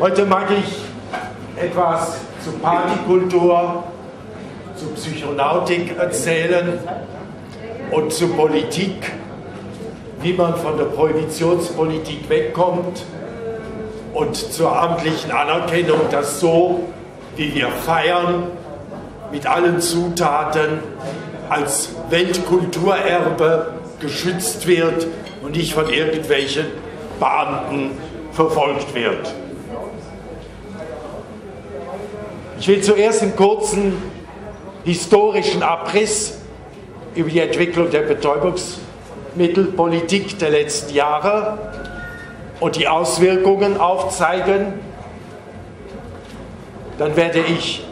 Heute mag ich etwas zu Partykultur, zu Psychonautik erzählen und zu Politik, wie man von der Prohibitionspolitik wegkommt und zur amtlichen Anerkennung, dass so, wie wir feiern, mit allen Zutaten als Weltkulturerbe geschützt wird und nicht von irgendwelchen Beamten verfolgt wird. Ich will zuerst einen kurzen historischen Abriss über die Entwicklung der Betäubungsmittelpolitik der letzten Jahre und die Auswirkungen aufzeigen. Dann werde ich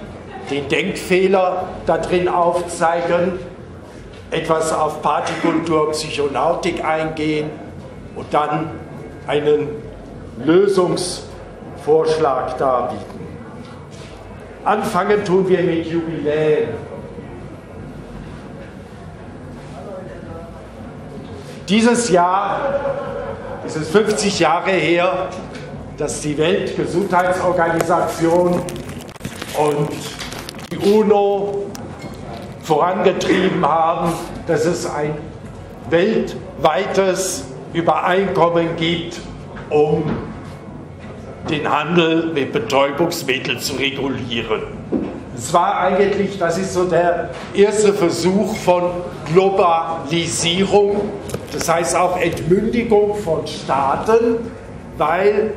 den Denkfehler da drin aufzeigen, etwas auf Partykultur, Psychonautik eingehen und dann einen Lösungsvorschlag darbieten. Anfangen tun wir mit Jubiläen. Dieses Jahr ist es 50 Jahre her, dass die Weltgesundheitsorganisation und die UNO vorangetrieben haben, dass es ein weltweites Übereinkommen gibt, um den Handel mit Betäubungsmitteln zu regulieren. Es war eigentlich, das ist so der erste Versuch von Globalisierung, das heißt auch Entmündigung von Staaten, weil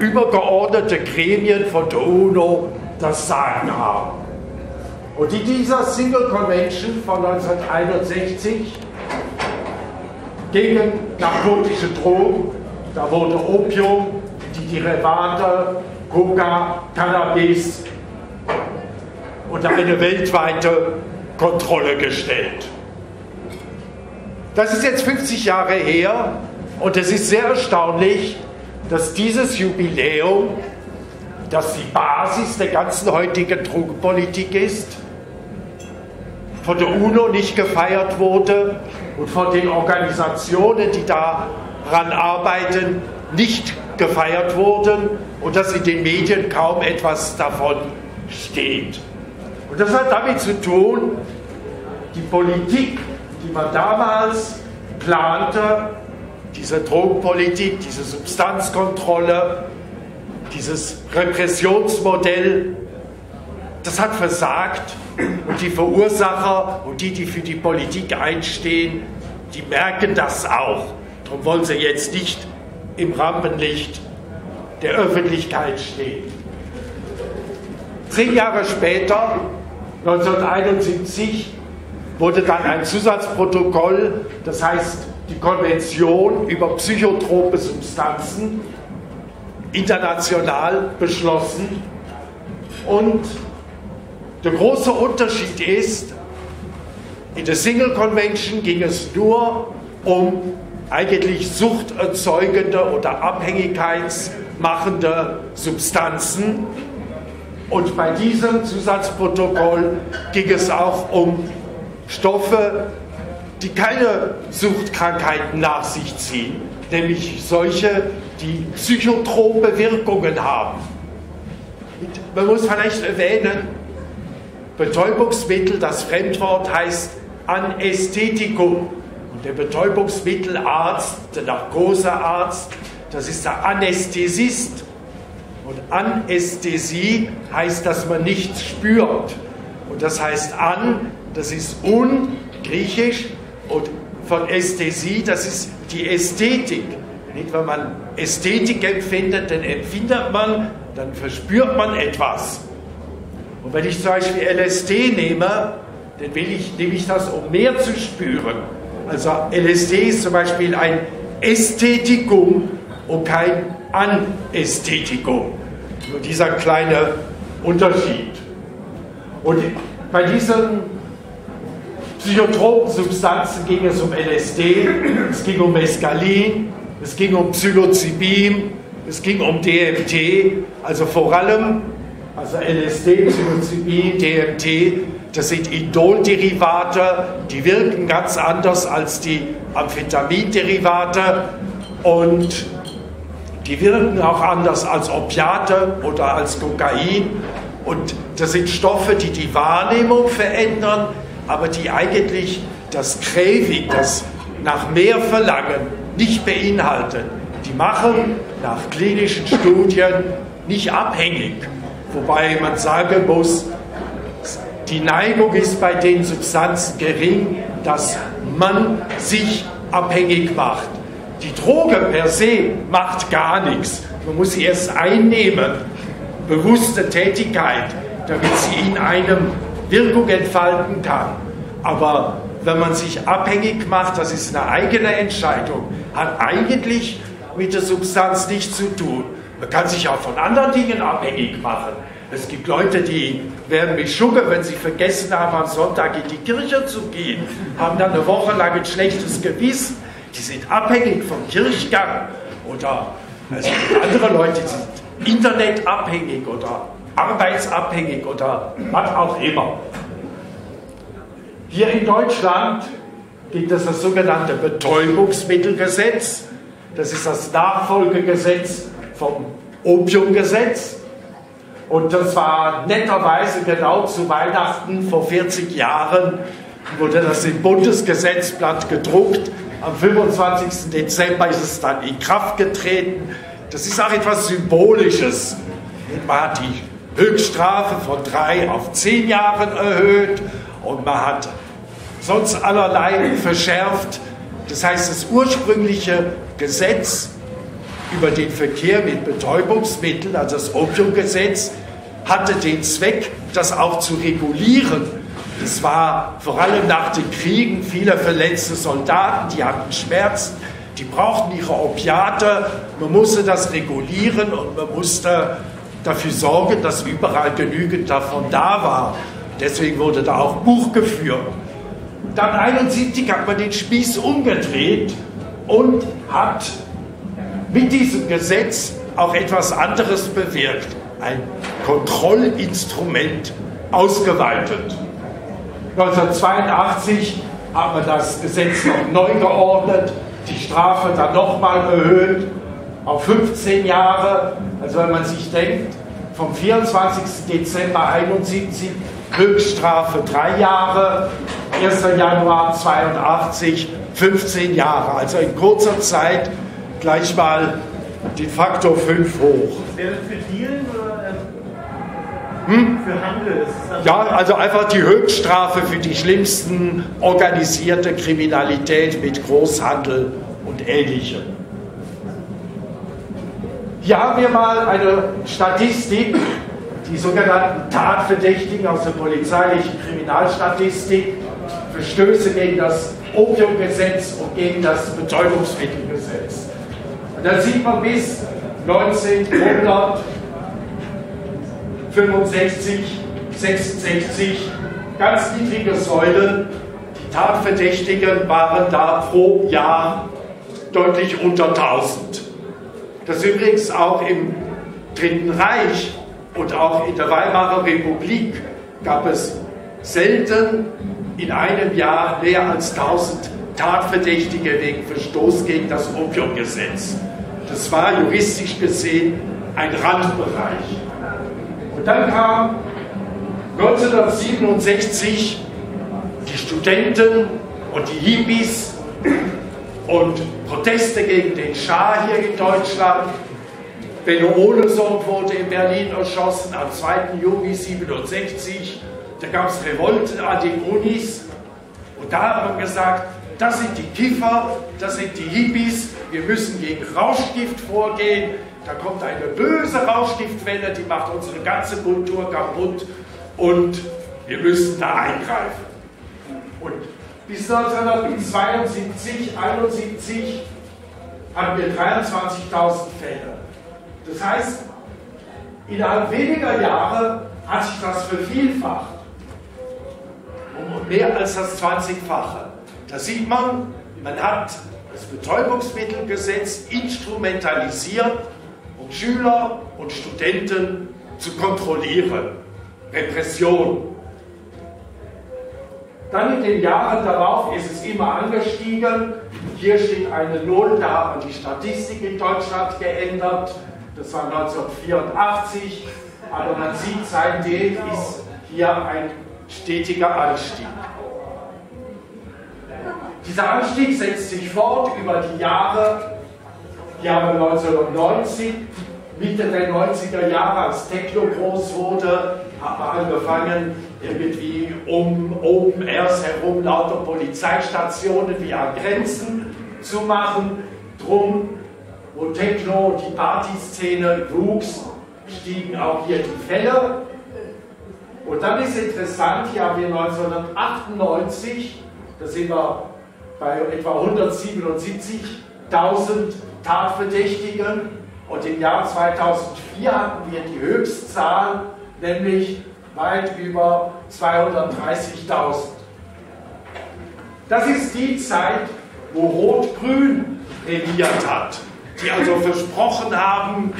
übergeordnete Gremien von der UNO das Sagen haben. Und in dieser Single Convention von 1961 gegen narkotische Drogen, da wurde Opium, Derivate, Coca, Cannabis unter eine weltweite Kontrolle gestellt. Das ist jetzt 50 Jahre her und es ist sehr erstaunlich, dass dieses Jubiläum, das die Basis der ganzen heutigen Drogenpolitik ist, von der UNO nicht gefeiert wurde und von den Organisationen, die daran arbeiten, nicht gefeiert wurden und dass in den Medien kaum etwas davon steht. Und das hat damit zu tun, die Politik, die man damals plante, diese Drogenpolitik, diese Substanzkontrolle, dieses Repressionsmodell, das hat versagt und die Verursacher und die, die für die Politik einstehen, die merken das auch. Darum wollen sie jetzt nicht im Rampenlicht der Öffentlichkeit stehen. Zehn Jahre später, 1971, wurde dann ein Zusatzprotokoll, das heißt die Konvention über psychotrope Substanzen, international beschlossen. Und der große Unterschied ist, in der Single Convention ging es nur um eigentlich suchterzeugende oder abhängigkeitsmachende Substanzen. Und bei diesem Zusatzprotokoll ging es auch um Stoffe, die keine Suchtkrankheiten nach sich ziehen, nämlich solche, die psychotrope Wirkungen haben. Man muss vielleicht erwähnen, Betäubungsmittel, das Fremdwort heißt Anästhetikum. Der Betäubungsmittelarzt, der Narkosearzt, das ist der Anästhesist. Und Anästhesie heißt, dass man nichts spürt. Und das heißt an, das ist ungriechisch und von Ästhesie, das ist die Ästhetik. Nicht, wenn man Ästhetik empfindet, dann empfindet man, dann verspürt man etwas. Und wenn ich zum Beispiel LSD nehme, dann will ich, nehme ich das, um mehr zu spüren. Also LSD ist zum Beispiel ein Ästhetikum und kein Anästhetikum. Nur dieser kleine Unterschied. Und bei diesen psychotropen Substanzen ging es um LSD, es ging um Mescalin, es ging um Psilocybin, es ging um DMT, also vor allem also LSD, Psilocybin, DMT, das sind Indol-Derivate, die wirken ganz anders als die Amphetaminderivate und die wirken auch anders als Opiate oder als Kokain. Und das sind Stoffe, die die Wahrnehmung verändern, aber die eigentlich das Craving, das nach mehr Verlangen nicht beinhalten. Die machen nach klinischen Studien nicht abhängig. Wobei man sagen muss, die Neigung ist bei den Substanzen gering, dass man sich abhängig macht. Die Droge per se macht gar nichts. Man muss sie erst einnehmen. Bewusste Tätigkeit, damit sie in einem Wirkung entfalten kann. Aber wenn man sich abhängig macht, das ist eine eigene Entscheidung, hat eigentlich mit der Substanz nichts zu tun. Man kann sich auch von anderen Dingen abhängig machen. Es gibt Leute, die werden wie Schugge, wenn sie vergessen haben, am Sonntag in die Kirche zu gehen, haben dann eine Woche lang ein schlechtes Gewissen. Die sind abhängig vom Kirchgang. Oder es gibt andere Leute, die sind internetabhängig oder arbeitsabhängig oder was auch immer. Hier in Deutschland gibt es das sogenannte Betäubungsmittelgesetz. Das ist das Nachfolgegesetz vom Opiumgesetz. Und das war netterweise genau zu Weihnachten vor 40 Jahren, wurde das im Bundesgesetzblatt gedruckt. Am 25. Dezember ist es dann in Kraft getreten. Das ist auch etwas Symbolisches. Man hat die Höchststrafe von drei auf zehn Jahren erhöht und man hat sonst allerlei verschärft. Das heißt, das ursprüngliche Gesetz über den Verkehr mit Betäubungsmitteln, also das Opiumgesetz, hatte den Zweck, das auch zu regulieren. Es war vor allem nach den Kriegen viele verletzte Soldaten, die hatten Schmerzen, die brauchten ihre Opiate. Man musste das regulieren und man musste dafür sorgen, dass überall genügend davon da war. Deswegen wurde da auch Buch geführt. Dann 1971 hat man den Spieß umgedreht und hat mit diesem Gesetz auch etwas anderes bewirkt. Ein Kontrollinstrument ausgeweitet. 1982 hat man das Gesetz noch neu geordnet, die Strafe dann nochmal erhöht auf 15 Jahre. Also wenn man sich denkt, vom 24. Dezember 1971 Höchststrafe drei Jahre, 1. Januar 82 15 Jahre. Also in kurzer Zeit gleich mal den Faktor 5 hoch. Wäre für Dealen oder ähm, hm? für Handel? Ja, also einfach die Höchststrafe für die schlimmsten organisierte Kriminalität mit Großhandel und Ähnlichem. Hier haben wir mal eine Statistik die sogenannten Tatverdächtigen aus der polizeilichen Kriminalstatistik, Verstöße gegen das Opiumgesetz und gegen das Betäubungsmittelgesetz. Und da sieht man bis 1965, 66 ganz niedrige Säulen. Die Tatverdächtigen waren da pro Jahr deutlich unter 1000. Das übrigens auch im Dritten Reich und auch in der Weimarer Republik gab es selten in einem Jahr mehr als 1000 Tatverdächtige wegen Verstoß gegen das Opiumgesetz. Das war juristisch gesehen ein Randbereich. Und dann kam 1967 die Studenten und die Hippies und Proteste gegen den Schah hier in Deutschland Benno Ohleson wurde in Berlin erschossen am 2. Juni 67. Da gab es Revolte an den Unis. Und da hat man gesagt, das sind die Kiffer, das sind die Hippies, wir müssen gegen Rauschgift vorgehen. Da kommt eine böse Rauschgiftwelle, die macht unsere ganze Kultur kaputt und wir müssen da eingreifen. Und bis 1972, 71 haben wir 23.000 Fälle. Das heißt, innerhalb weniger Jahre hat sich das vervielfacht. Um mehr als das 20-fache. Da sieht man, man hat das Betäubungsmittelgesetz instrumentalisiert, um Schüler und Studenten zu kontrollieren. Repression. Dann in den Jahren darauf ist es immer angestiegen. Hier steht eine Null, da hat man die Statistik in Deutschland geändert. Das war 1984. Aber man sieht, seitdem ist hier ein stetiger Anstieg. Dieser Anstieg setzt sich fort über die Jahre, Jahre 1990, Mitte der 90er Jahre, als Techno groß wurde, hat man angefangen, irgendwie um Open Airs herum lauter Polizeistationen wie an Grenzen zu machen. Drum, wo Techno, die Partyszene wuchs, stiegen auch hier die Fälle. Und dann ist interessant, hier haben wir 1998, da sind wir bei etwa 177.000 Tatverdächtigen und im Jahr 2004 hatten wir die Höchstzahl, nämlich weit über 230.000. Das ist die Zeit, wo Rot-Grün regiert hat, die also versprochen haben,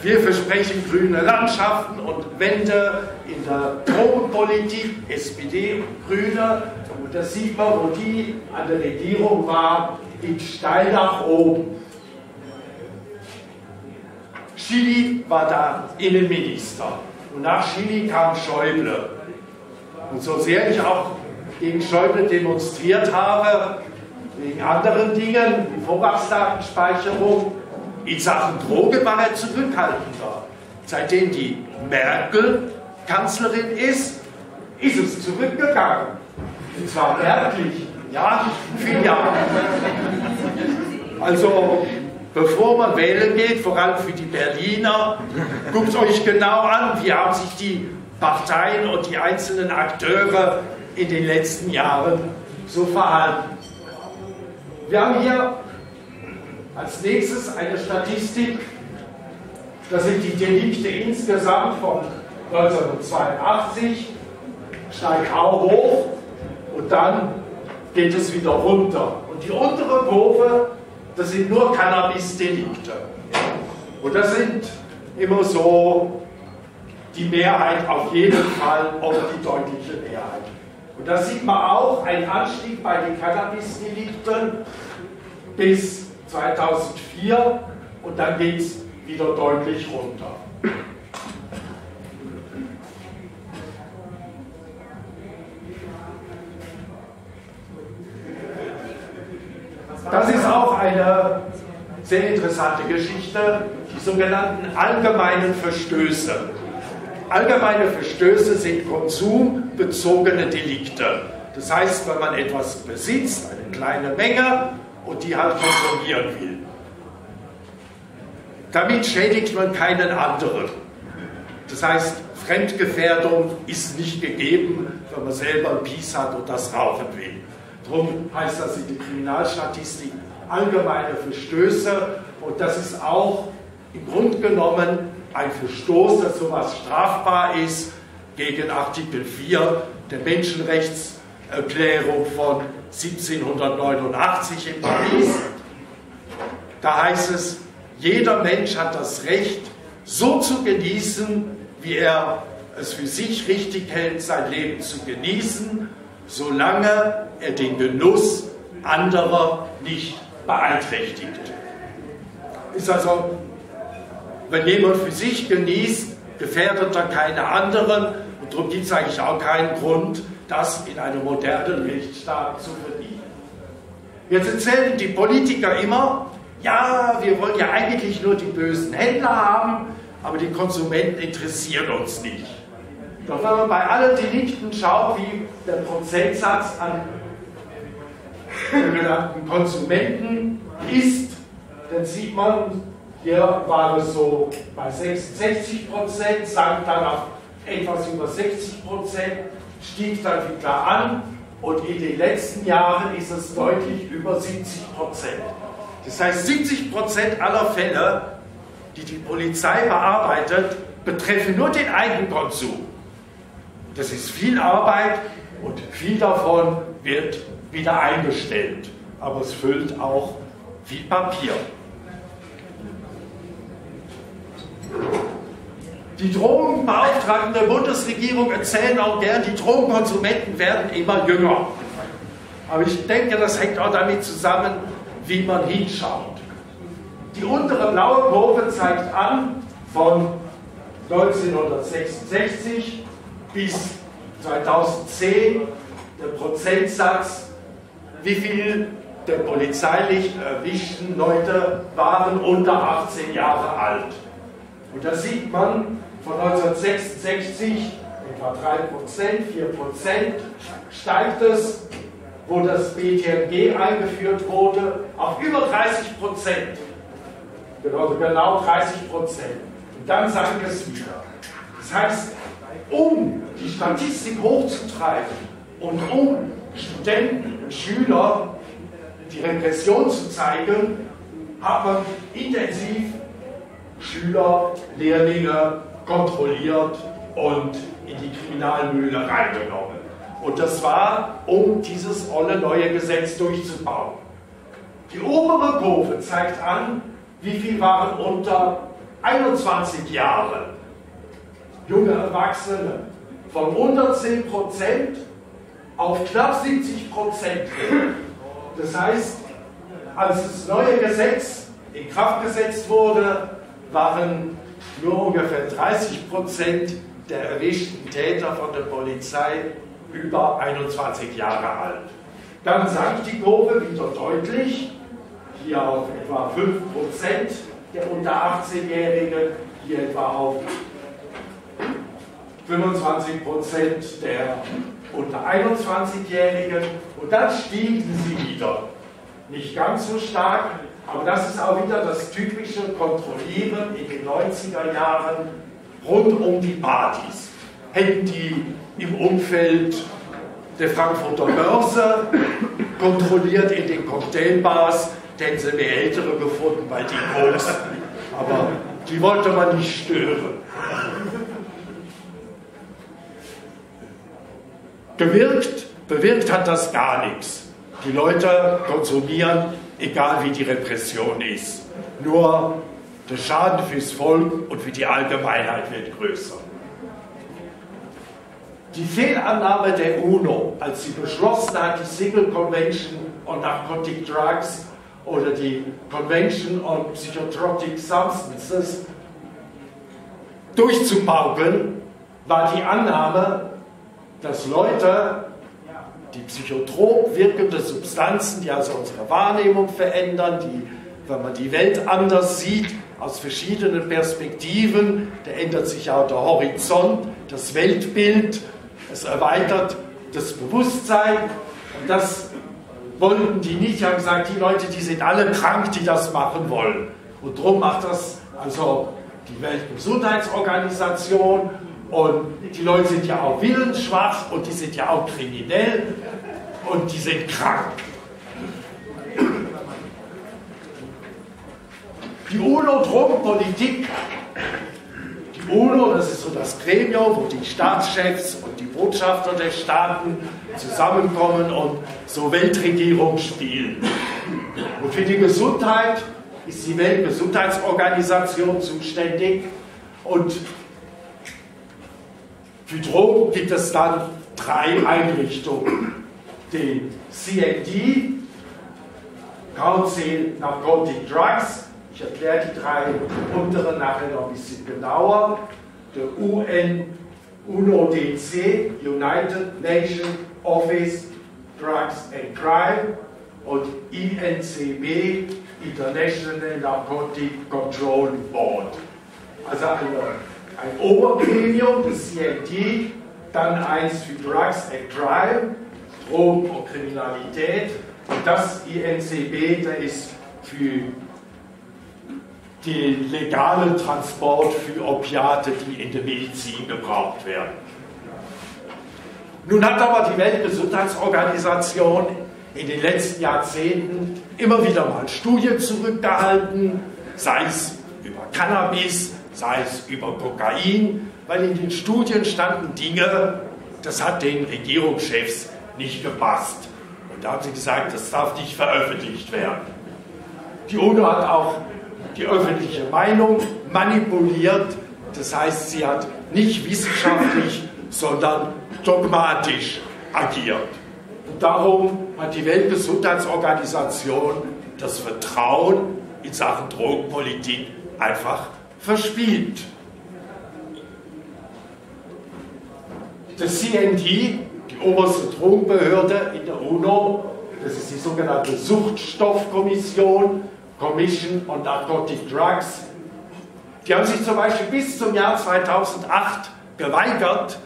wir versprechen grüne Landschaften und Wende in der Drogenpolitik, SPD und Grüne. Und das sieht man, wo die an der Regierung war, in steil nach oben. Chili war da Innenminister. Und nach Chili kam Schäuble. Und so sehr ich auch gegen Schäuble demonstriert habe, wegen anderen Dingen, wie Vorratsdatenspeicherung, in Sachen Droge war er zurückhaltender. Seitdem die Merkel Kanzlerin ist, ist es zurückgegangen. Und zwar merklich, ja, vier Jahre. Also, bevor man wählen geht, vor allem für die Berliner, guckt euch genau an, wie haben sich die Parteien und die einzelnen Akteure in den letzten Jahren so verhalten. Wir haben hier als nächstes eine Statistik, das sind die Delikte insgesamt von 1982, steigt auch hoch und dann geht es wieder runter. Und die untere Kurve, das sind nur Cannabis-Delikte. Und das sind immer so die Mehrheit auf jeden Fall oder die deutliche Mehrheit. Und da sieht man auch einen Anstieg bei den Cannabis-Delikten bis 2004 und dann geht es wieder deutlich runter. Das ist auch eine sehr interessante Geschichte, die sogenannten allgemeinen Verstöße. Allgemeine Verstöße sind konsumbezogene Delikte. Das heißt, wenn man etwas besitzt, eine kleine Menge, und die halt konsumieren will. Damit schädigt man keinen anderen. Das heißt, Fremdgefährdung ist nicht gegeben, wenn man selber ein Piece hat und das rauchen will. Darum heißt das in der Kriminalstatistik allgemeine Verstöße und das ist auch im Grunde genommen ein Verstoß, dass sowas strafbar ist gegen Artikel 4 der Menschenrechtserklärung von 1789 in Paris. Da heißt es, jeder Mensch hat das Recht, so zu genießen, wie er es für sich richtig hält, sein Leben zu genießen, solange er den Genuss anderer nicht beeinträchtigt. Ist also, wenn jemand für sich genießt, gefährdet er keine anderen und darum gibt es eigentlich auch keinen Grund, das in einem modernen Rechtsstaat zu verdienen. Jetzt erzählen die Politiker immer, ja, wir wollen ja eigentlich nur die bösen Händler haben, aber die Konsumenten interessieren uns nicht. Doch wenn man bei allen Delikten schaut, wie der Prozentsatz an sogenannten Konsumenten ist, dann sieht man, hier war es so bei 66 Prozent, sank dann auf etwas über 60 Prozent stieg dann wieder an und in den letzten Jahren ist es deutlich über 70 Prozent. Das heißt, 70 Prozent aller Fälle, die die Polizei bearbeitet, betreffen nur den Eigenkonsum. Das ist viel Arbeit und viel davon wird wieder eingestellt. Aber es füllt auch viel Papier. Die Drogenbeauftragten der Bundesregierung erzählen auch gern, die Drogenkonsumenten werden immer jünger. Aber ich denke, das hängt auch damit zusammen, wie man hinschaut. Die untere blaue Kurve zeigt an, von 1966 bis 2010 der Prozentsatz, wie viel der polizeilich erwischten Leute waren unter 18 Jahre alt. Und da sieht man von 1966 etwa 3%, 4% steigt es, wo das BTMG eingeführt wurde, auf über 30 Prozent. Genau, genau 30 Prozent. Und dann sank es wieder. Das heißt, um die Statistik hochzutreiben und um Studenten und Schüler die Repression zu zeigen, hat man intensiv Schüler, Lehrlinge kontrolliert und in die Kriminalmühle reingenommen. Und das war, um dieses olle neue Gesetz durchzubauen. Die obere Kurve zeigt an, wie viel waren unter 21 Jahren junge Erwachsene von unter 10 auf knapp 70% Das heißt, als das neue Gesetz in Kraft gesetzt wurde, waren nur ungefähr 30% der erwischten Täter von der Polizei über 21 Jahre alt. Dann sank die Kurve wieder deutlich, hier auf etwa 5% der unter 18-Jährigen, hier etwa auf 25% der unter 21-Jährigen und dann stiegen sie wieder. Nicht ganz so stark, aber das ist auch wieder das typische Kontrollieren in den 90er Jahren rund um die Partys. Hätten die im Umfeld der Frankfurter Börse kontrolliert in den Cocktailbars, denn sie mehr Ältere gefunden, weil die groß. Aber die wollte man nicht stören. Gewirkt, bewirkt hat das gar nichts. Die Leute konsumieren, egal wie die Repression ist. Nur der Schaden fürs Volk und für die Allgemeinheit wird größer. Die Fehlannahme der UNO, als sie beschlossen hat, die Single Convention on Narcotic Drugs oder die Convention on Psychotropic Substances durchzupaukeln, war die Annahme, dass Leute, die psychotrop wirkende Substanzen, die also unsere Wahrnehmung verändern, die, wenn man die Welt anders sieht, aus verschiedenen Perspektiven, da ändert sich auch der Horizont, das Weltbild, es erweitert das Bewusstsein. Und das wollten die nicht. Haben gesagt, die Leute, die sind alle krank, die das machen wollen. Und darum macht das also die Weltgesundheitsorganisation. Und die Leute sind ja auch willensschwach und die sind ja auch kriminell und die sind krank. Die UNO-Drogenpolitik UNO, das ist so das Gremium, wo die Staatschefs und die Botschafter der Staaten zusammenkommen und so Weltregierung spielen. Und für die Gesundheit ist die Weltgesundheitsorganisation zuständig und für Drogen gibt es dann drei Einrichtungen. Den CND, Council Narcotic Drugs, ich erkläre die drei unteren nachher noch ein bisschen genauer. Der UN, UNODC, United Nations Office Drugs and Crime und INCB, International Narcotic Control Board. Also eine, ein Obergremium des CNT, dann eins für Drugs and Crime, Drogen und Kriminalität und das INCB, der ist für den legalen Transport für Opiate, die in der Medizin gebraucht werden. Nun hat aber die Weltgesundheitsorganisation in den letzten Jahrzehnten immer wieder mal Studien zurückgehalten, sei es über Cannabis, sei es über Kokain, weil in den Studien standen Dinge, das hat den Regierungschefs nicht gepasst. Und da haben sie gesagt, das darf nicht veröffentlicht werden. Die UNO hat auch die öffentliche Meinung manipuliert, Das heißt, sie hat nicht wissenschaftlich, sondern dogmatisch agiert. Und darum hat die Weltgesundheitsorganisation das Vertrauen in Sachen Drogenpolitik einfach verspielt. Das CND, die oberste Drogenbehörde in der UNO, das ist die sogenannte Suchtstoffkommission, Commission on Narcotic Drugs, die haben sich zum Beispiel bis zum Jahr 2008 geweigert,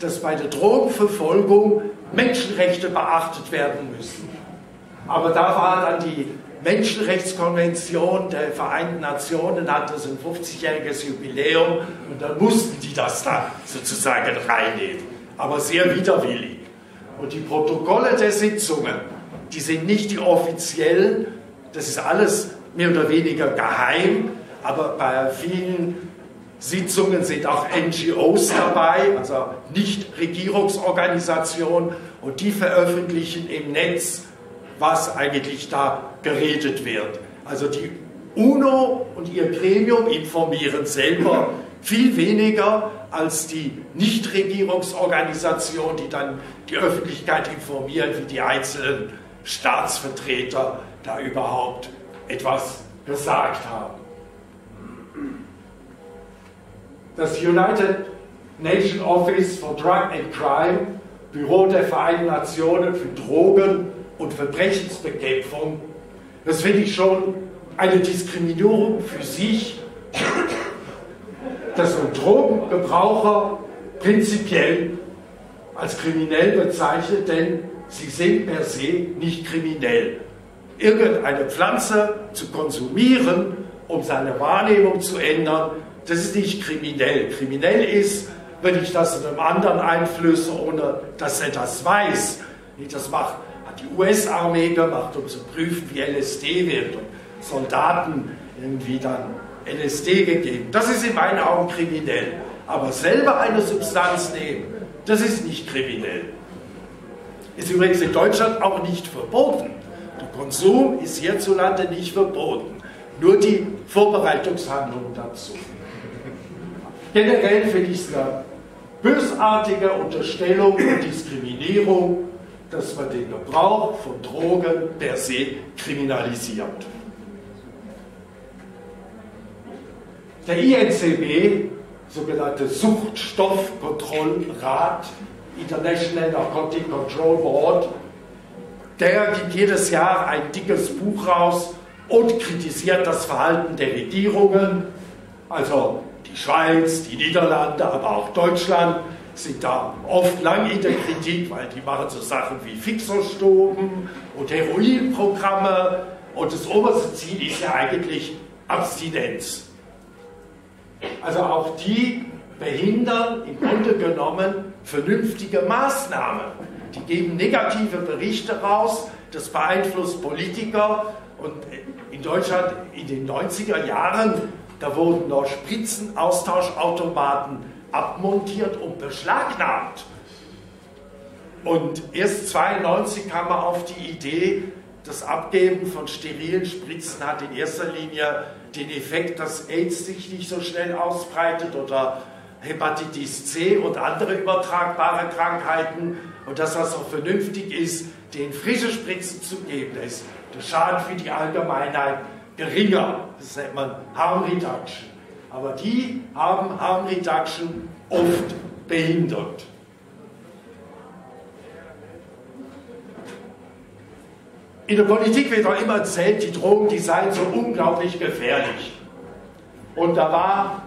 dass bei der Drogenverfolgung Menschenrechte beachtet werden müssen. Aber da war dann die Menschenrechtskonvention der Vereinten Nationen, hatte so ein 50-jähriges Jubiläum und dann mussten die das da sozusagen reinnehmen. Aber sehr widerwillig. Und die Protokolle der Sitzungen, die sind nicht die offiziellen, das ist alles mehr oder weniger geheim, aber bei vielen Sitzungen sind auch NGOs dabei, also Nichtregierungsorganisationen, und die veröffentlichen im Netz, was eigentlich da geredet wird. Also die UNO und ihr Gremium informieren selber viel weniger als die Nichtregierungsorganisationen, die dann die Öffentlichkeit informieren, wie die einzelnen Staatsvertreter da überhaupt etwas gesagt haben. Das United Nations Office for Drug and Crime, Büro der Vereinten Nationen für Drogen und Verbrechensbekämpfung, das finde ich schon eine Diskriminierung für sich, dass ein Drogengebraucher prinzipiell als kriminell bezeichnet, denn sie sind per se nicht kriminell. Irgendeine Pflanze zu konsumieren, um seine Wahrnehmung zu ändern, das ist nicht kriminell. Kriminell ist, wenn ich das einem anderen einflöße, ohne dass er das weiß. Das macht, hat die US-Armee gemacht, um zu prüfen, wie LSD wird und Soldaten irgendwie dann LSD gegeben. Das ist in meinen Augen kriminell. Aber selber eine Substanz nehmen, das ist nicht kriminell. Ist übrigens in Deutschland auch nicht verboten. Der Konsum ist hierzulande nicht verboten. Nur die Vorbereitungshandlung dazu. Generell finde ich es eine bösartige Unterstellung und Diskriminierung, dass man den Gebrauch von Drogen per se kriminalisiert. Der INCB, sogenannte Suchtstoffkontrollrat, International Narcotic Control Board, der gibt jedes Jahr ein dickes Buch raus und kritisiert das Verhalten der Regierungen, also die Schweiz, die Niederlande, aber auch Deutschland sind da oft lang in der Kritik, weil die machen so Sachen wie Fixerstoben und Heroinprogramme und das oberste Ziel ist ja eigentlich Abstinenz. Also auch die behindern im Grunde genommen vernünftige Maßnahmen. Die geben negative Berichte raus, das beeinflusst Politiker und in Deutschland in den 90er Jahren da wurden noch Spritzenaustauschautomaten abmontiert und beschlagnahmt. Und erst 1992 kam man auf die Idee, das Abgeben von sterilen Spritzen hat in erster Linie den Effekt, dass AIDS sich nicht so schnell ausbreitet oder Hepatitis C und andere übertragbare Krankheiten und dass das auch vernünftig ist, den frische Spritzen zu geben. Das ist der Schaden für die Allgemeinheit geringer. Das nennt man Harm Reduction. Aber die haben Harm Reduction oft behindert. In der Politik wird auch immer erzählt, die Drogen, die seien so unglaublich gefährlich. Und da war,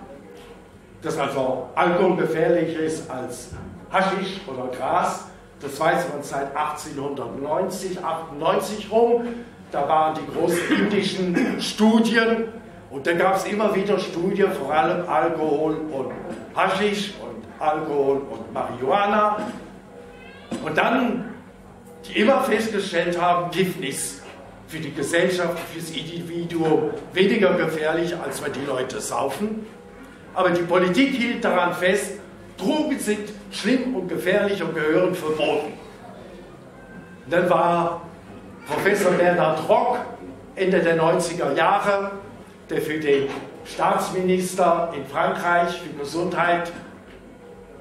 dass also Alkohol gefährlich ist als Haschisch oder Gras, das weiß man seit 1890, 98 rum. Da waren die großen indischen Studien und da gab es immer wieder Studien, vor allem Alkohol und Haschisch und Alkohol und Marihuana. Und dann, die immer festgestellt haben, Gift ist für die Gesellschaft, für das Individuum weniger gefährlich, als wenn die Leute saufen. Aber die Politik hielt daran fest, Drogen sind schlimm und gefährlich und gehören verboten. Und dann war Professor Bernhard Rock Ende der 90er Jahre der für den Staatsminister in Frankreich für Gesundheit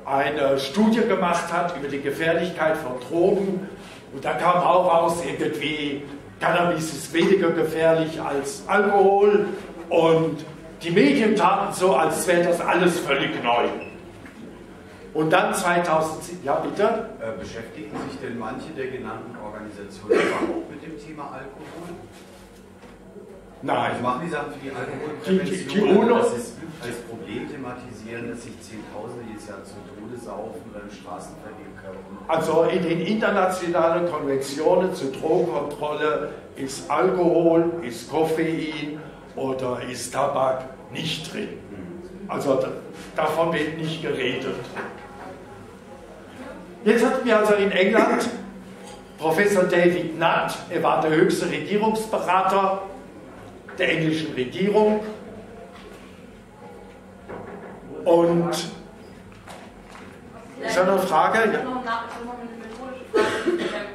eine Studie gemacht hat über die Gefährlichkeit von Drogen. Und da kam auch raus, irgendwie, Cannabis ist weniger gefährlich als Alkohol. Und die Medien taten so, als wäre das alles völlig neu. Und dann 2010, ja bitte? Äh, beschäftigen sich denn manche der genannten Organisationen überhaupt mit dem Thema Alkohol? Nein. Also machen die Sachen für die Alkoholprävention, UNO, dass sie als Problem thematisieren, dass sich Zehntausende jedes Jahr zu Tode saufen oder im Straßenverkehr? Also in den internationalen Konventionen zur Drogenkontrolle ist Alkohol, ist Koffein oder ist Tabak nicht drin. Also davon wird nicht geredet. Jetzt hatten wir also in England Professor David Nutt, er war der höchste Regierungsberater der englischen Regierung. Und ist da eine Frage? Ich habe noch eine methodische Frage,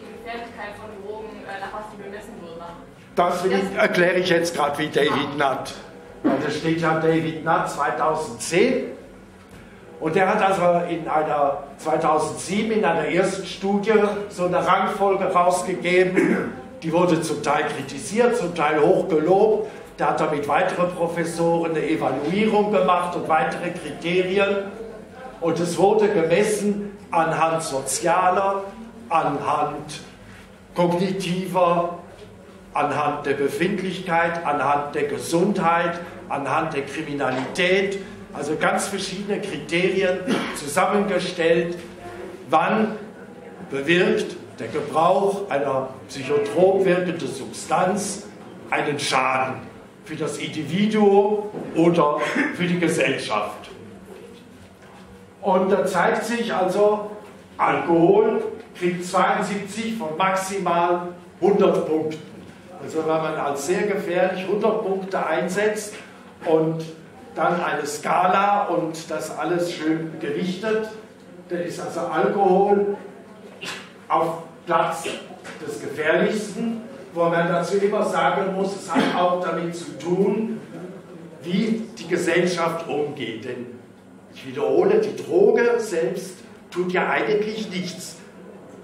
die Gefährlichkeit von Drogen, nach was die bemessen wird. Das erkläre ich jetzt gerade wie David Nutt. Da steht ja David Nutt 2010. Und der hat also in einer 2007 in einer ersten Studie so eine Rangfolge rausgegeben. Die wurde zum Teil kritisiert, zum Teil hochgelobt. Der hat damit weitere Professoren eine Evaluierung gemacht und weitere Kriterien. Und es wurde gemessen anhand sozialer, anhand kognitiver, anhand der Befindlichkeit, anhand der Gesundheit, anhand der Kriminalität, also ganz verschiedene Kriterien zusammengestellt, wann bewirkt der Gebrauch einer psychotrop wirkenden Substanz einen Schaden für das Individuum oder für die Gesellschaft. Und da zeigt sich also, Alkohol kriegt 72 von maximal 100 Punkten. Also wenn man als sehr gefährlich 100 Punkte einsetzt und dann eine Skala und das alles schön gewichtet, dann ist also Alkohol auf Platz des Gefährlichsten, wo man dazu immer sagen muss, es hat auch damit zu tun, wie die Gesellschaft umgeht. Denn ich wiederhole, die Droge selbst tut ja eigentlich nichts.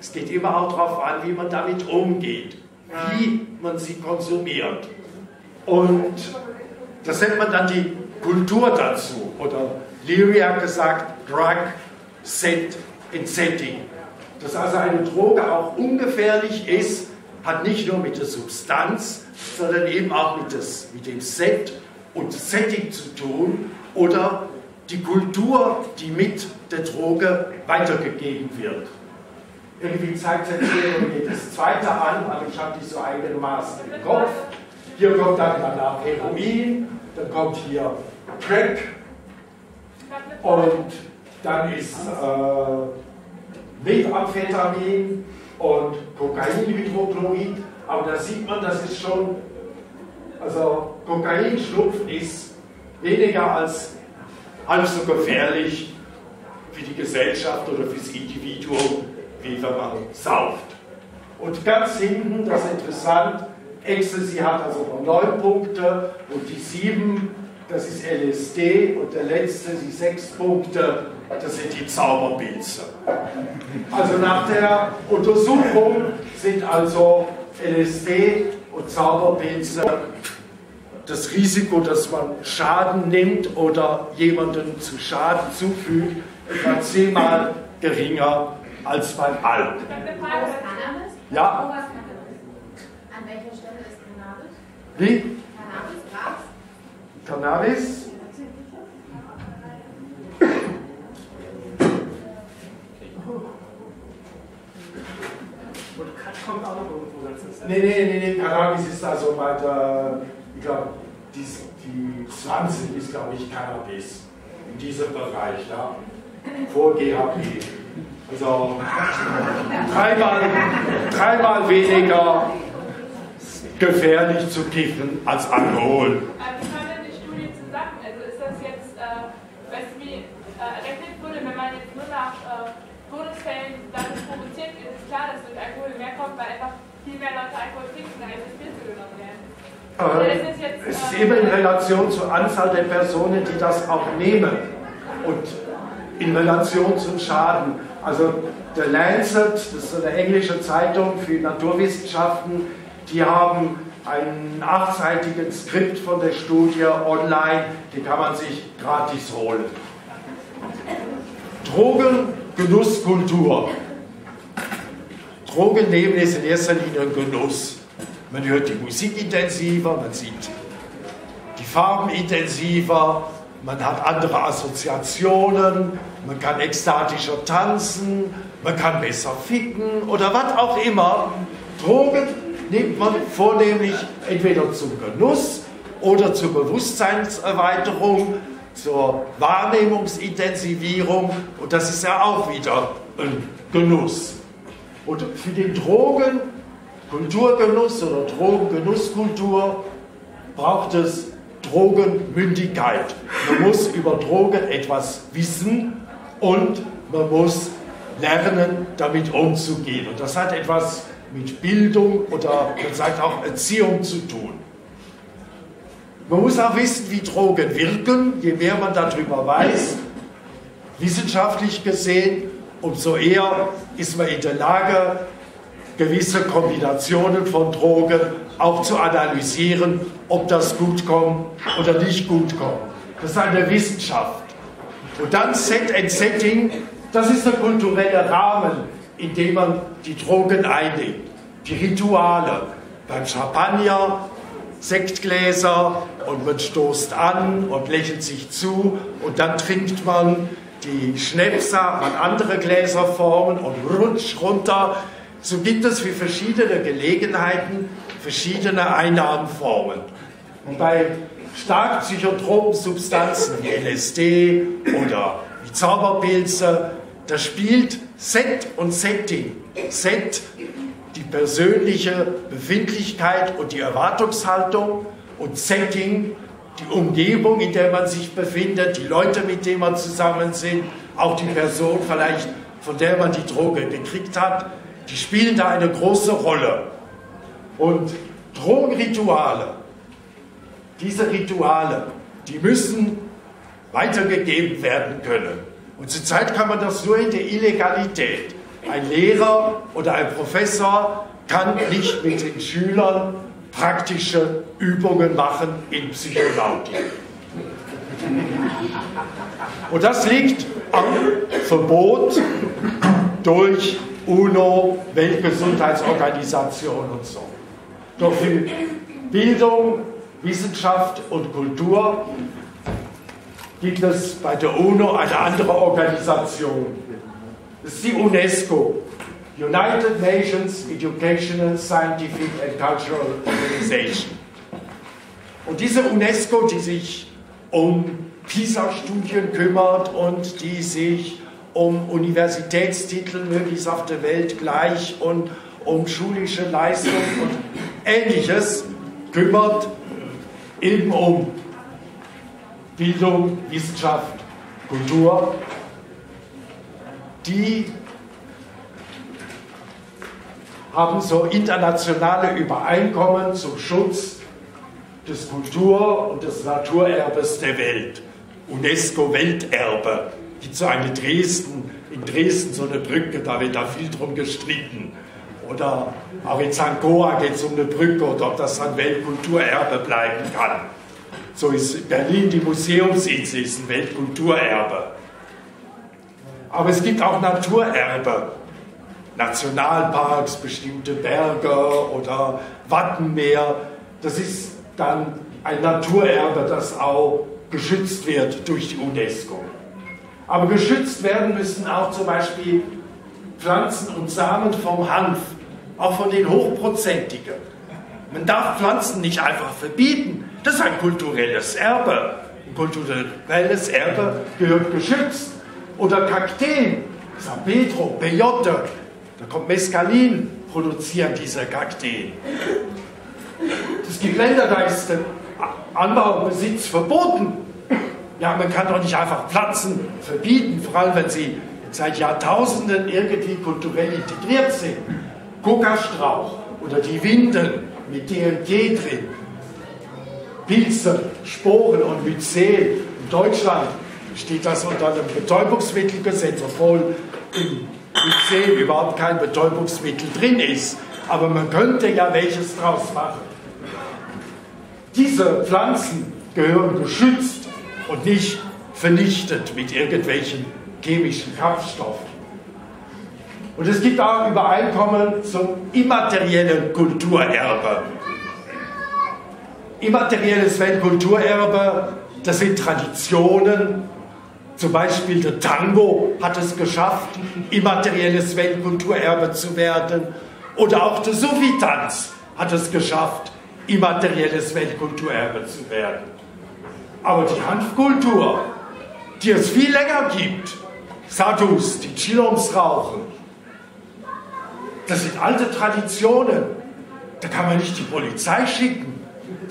Es geht immer auch darauf an, wie man damit umgeht wie man sie konsumiert. Und das nennt man dann die Kultur dazu. Oder hat gesagt, Drug Set in Setting. Dass also eine Droge auch ungefährlich ist, hat nicht nur mit der Substanz, sondern eben auch mit, das, mit dem Set und Setting zu tun oder die Kultur, die mit der Droge weitergegeben wird irgendwie zeigt jetzt das zweite an, also ich habe die so einigermaßen im Kopf. Hier kommt dann danach Heroin, dann kommt hier Crack und dann ist äh, Methamphetamin und Kokainhydrochlorid. Aber da sieht man, das ist schon, also Kokainschnupfen ist weniger als halb so gefährlich für die Gesellschaft oder für das Individuum wie wenn man sauft. Und ganz hinten, das ist interessant, Ecstasy hat also noch neun Punkte und die sieben, das ist LSD und der letzte, die sechs Punkte, das sind die Zauberpilze. Also nach der Untersuchung sind also LSD und Zauberpilze das Risiko, dass man Schaden nimmt oder jemanden zu Schaden zufügt, etwa zehnmal geringer als beim Alp. Ja. An welcher Stelle ist Cannabis? Wie? Cannabis, Gras? Cannabis? Und Kat kommt auch noch irgendwo dazu. Nee, nee, nee, nee, Cannabis ist also bei der, ich glaube, die, die 20 ist, glaube ich, Cannabis. In diesem Bereich, ja. Vor GHB. Also dreimal, dreimal weniger gefährlich zu kiffen als Alkohol. Wie kommt denn die Studie zusammen? Also ist das jetzt, äh, weißt du, wie äh, errechnet wurde, wenn man jetzt nur nach äh, Todesfällen damit provoziert, ist es klar, dass durch Alkohol mehr kommt, weil einfach viel mehr Leute Alkohol trinken, als es Bier zugenommen werden. Äh, ist jetzt, es ist immer in Relation zur Anzahl der Personen, die das auch nehmen und in Relation zum Schaden. Also der Lancet, das ist eine englische Zeitung für Naturwissenschaften, die haben ein achtseitiges Skript von der Studie online, die kann man sich gratis holen. Drogen, Genusskultur. Drogen nehmen ist in erster Linie ein Genuss. Man hört die Musik intensiver, man sieht die Farben intensiver, man hat andere Assoziationen, man kann ekstatischer tanzen, man kann besser ficken oder was auch immer. Drogen nimmt man vornehmlich entweder zum Genuss oder zur Bewusstseinserweiterung, zur Wahrnehmungsintensivierung und das ist ja auch wieder ein Genuss. Und für den Drogen, Kulturgenuss oder Drogengenusskultur braucht es Drogenmündigkeit. Man muss über Drogen etwas wissen und man muss lernen, damit umzugehen. Und das hat etwas mit Bildung oder man sagt auch Erziehung zu tun. Man muss auch wissen, wie Drogen wirken. Je mehr man darüber weiß, wissenschaftlich gesehen, umso eher ist man in der Lage, gewisse Kombinationen von Drogen auch zu analysieren, ob das gut kommt oder nicht gut kommt. Das ist eine Wissenschaft. Und dann Set and Setting, das ist der kulturelle Rahmen, in dem man die Drogen einnimmt. Die Rituale. Beim Champagner, Sektgläser und man stoßt an und lächelt sich zu und dann trinkt man die Schnäpse an andere Gläserformen und rutscht runter. So gibt es für verschiedene Gelegenheiten verschiedene Einnahmenformen. Und bei stark psychotropen Substanzen wie LSD oder wie Zauberpilze, da spielt Set und Setting. Set die persönliche Befindlichkeit und die Erwartungshaltung und Setting die Umgebung, in der man sich befindet, die Leute, mit denen man zusammen sind, auch die Person vielleicht, von der man die Droge gekriegt hat, die spielen da eine große Rolle. Und Drogenrituale, diese Rituale, die müssen weitergegeben werden können. Und zurzeit kann man das nur in der Illegalität. Ein Lehrer oder ein Professor kann nicht mit den Schülern praktische Übungen machen in Psychologik. Und das liegt am Verbot durch UNO, Weltgesundheitsorganisation und so. Doch für Bildung, Wissenschaft und Kultur gibt es bei der UNO eine andere Organisation. Das ist die UNESCO, United Nations Educational, Scientific and Cultural Organization. Und diese UNESCO, die sich um PISA-Studien kümmert und die sich um Universitätstitel möglichst auf der Welt gleich und um schulische Leistung und ähnliches kümmert, eben um Bildung, Wissenschaft, Kultur, die haben so internationale Übereinkommen zum Schutz des Kultur- und des Naturerbes der Welt. UNESCO-Welterbe. Gibt so eine Dresden, in Dresden so eine Brücke, da wird da viel drum gestritten. Oder auch in St. Goa geht es um eine Brücke und ob das ein Weltkulturerbe bleiben kann. So ist Berlin die Museumsinsel, ist ein Weltkulturerbe. Aber es gibt auch Naturerbe. Nationalparks, bestimmte Berge oder Wattenmeer. Das ist dann ein Naturerbe, das auch geschützt wird durch die UNESCO. Aber geschützt werden müssen auch zum Beispiel Pflanzen und Samen vom Hanf, auch von den hochprozentigen. Man darf Pflanzen nicht einfach verbieten. Das ist ein kulturelles Erbe. Ein kulturelles Erbe gehört geschützt. Oder Kakteen, San Pedro, Peyote, da kommt Mescalin, produzieren diese Kakteen. Es gibt Länder, da ist der Anbau und Besitz verboten. Ja, man kann doch nicht einfach Pflanzen verbieten, vor allem wenn sie seit Jahrtausenden irgendwie kulturell integriert sind. Kokastrauch oder die Windeln mit DMT drin, Pilze, Sporen und Myzel. In Deutschland steht das unter einem Betäubungsmittelgesetz, obwohl im Myzel überhaupt kein Betäubungsmittel drin ist. Aber man könnte ja welches draus machen. Diese Pflanzen gehören geschützt und nicht vernichtet mit irgendwelchen chemischen Kampfstoffen. Und es gibt auch Übereinkommen zum immateriellen Kulturerbe. Immaterielles Weltkulturerbe, das sind Traditionen. Zum Beispiel der Tango hat es geschafft, immaterielles Weltkulturerbe zu werden. Oder auch der Sufi-Tanz hat es geschafft, immaterielles Weltkulturerbe zu werden. Aber die Hanfkultur, die es viel länger gibt, Sadhus, die Chiloms rauchen, das sind alte Traditionen. Da kann man nicht die Polizei schicken.